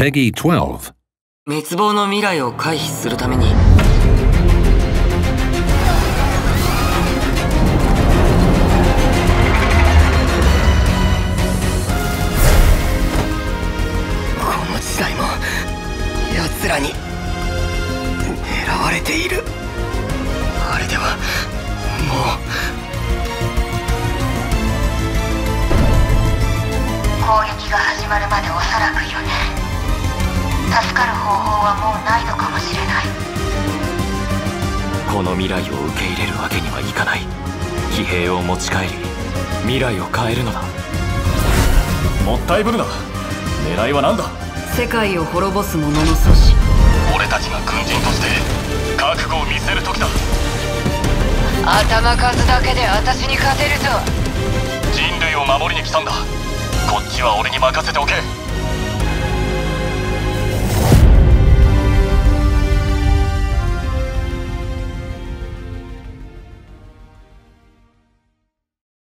Peggy 12. 滅亡の未来を回避するために。この時代も奴らに狙われている。あれではもう。攻撃が始まるまでおそらく4年助かる方法はもうないのかもしれない。この未来を受け入れるわけにはいかない。騎兵を持ち帰り未来を変えるのだ。もったいぶるな。狙いは何だ？世界を滅ぼす者の阻止。俺たちが軍人として覚悟を見せる時だ。頭数だけで私に勝てるとは人類を守りに来たんだ。こっちは俺に任せておけ